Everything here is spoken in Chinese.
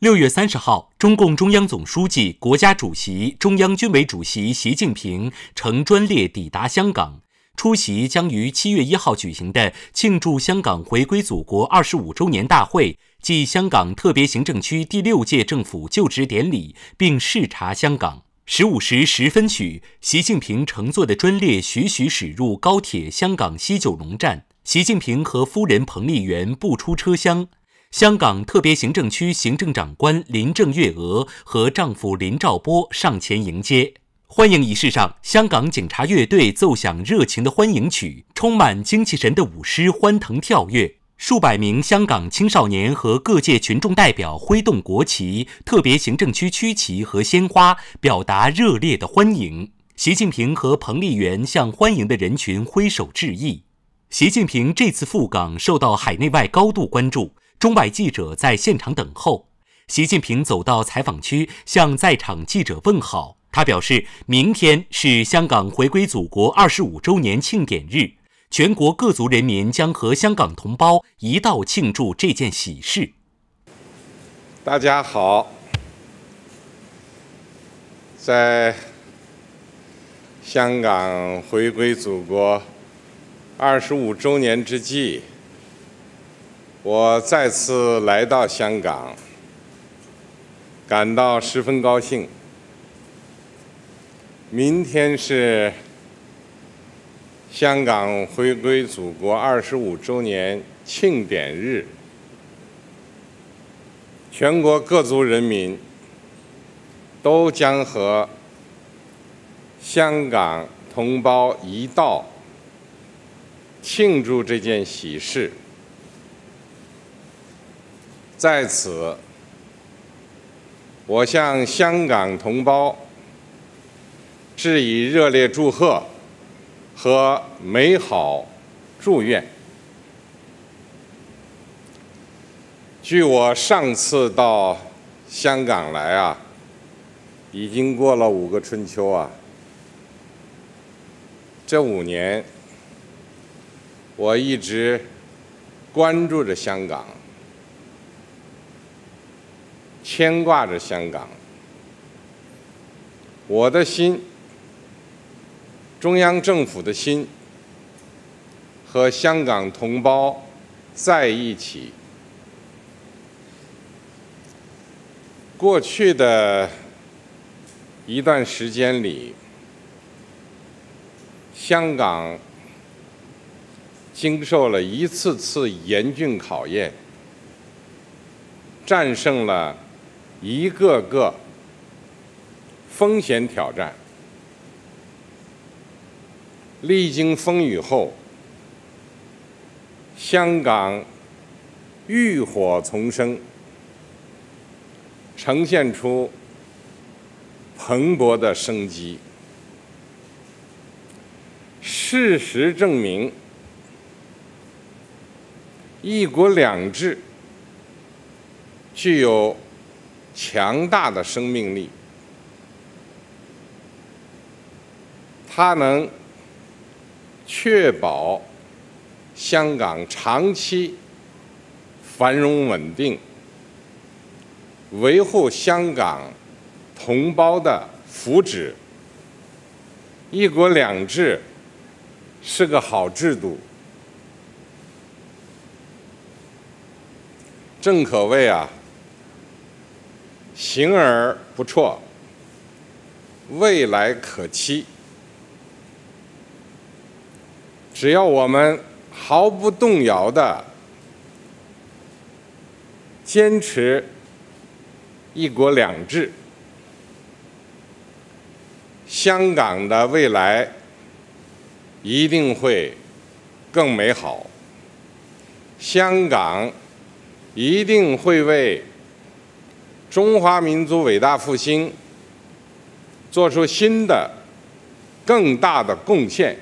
六月三十号，中共中央总书记、国家主席、中央军委主席习近平乘专列抵达香港，出席将于七月一号举行的庆祝香港回归祖国二十五周年大会暨香港特别行政区第六届政府就职典礼，并视察香港。十五时十分许，习近平乘坐的专列徐徐驶入高铁香港西九龙站，习近平和夫人彭丽媛步出车厢。香港特别行政区行政长官林郑月娥和丈夫林兆波上前迎接。欢迎仪式上，香港警察乐队奏响热情的欢迎曲，充满精气神的舞狮欢腾跳跃。数百名香港青少年和各界群众代表挥动国旗、特别行政区区旗和鲜花，表达热烈的欢迎。习近平和彭丽媛向欢迎的人群挥手致意。习近平这次赴港受到海内外高度关注。中外记者在现场等候，习近平走到采访区，向在场记者问好。他表示，明天是香港回归祖国二十五周年庆典日，全国各族人民将和香港同胞一道庆祝这件喜事。大家好，在香港回归祖国二十五周年之际。我再次来到香港，感到十分高兴。明天是香港回归祖国二十五周年庆典日，全国各族人民都将和香港同胞一道庆祝这件喜事。在此，我向香港同胞致以热烈祝贺和美好祝愿。据我上次到香港来啊，已经过了五个春秋啊。这五年，我一直关注着香港。牵挂着香港，我的心，中央政府的心，和香港同胞在一起。过去的一段时间里，香港经受了一次次严峻考验，战胜了。一个个风险挑战，历经风雨后，香港浴火重生，呈现出蓬勃的生机。事实证明，“一国两制”具有。强大的生命力，它能确保香港长期繁荣稳定，维护香港同胞的福祉。一国两制是个好制度，正可谓啊。行而不辍，未来可期。只要我们毫不动摇的坚持“一国两制”，香港的未来一定会更美好。香港一定会为。中华民族伟大复兴，做出新的、更大的贡献。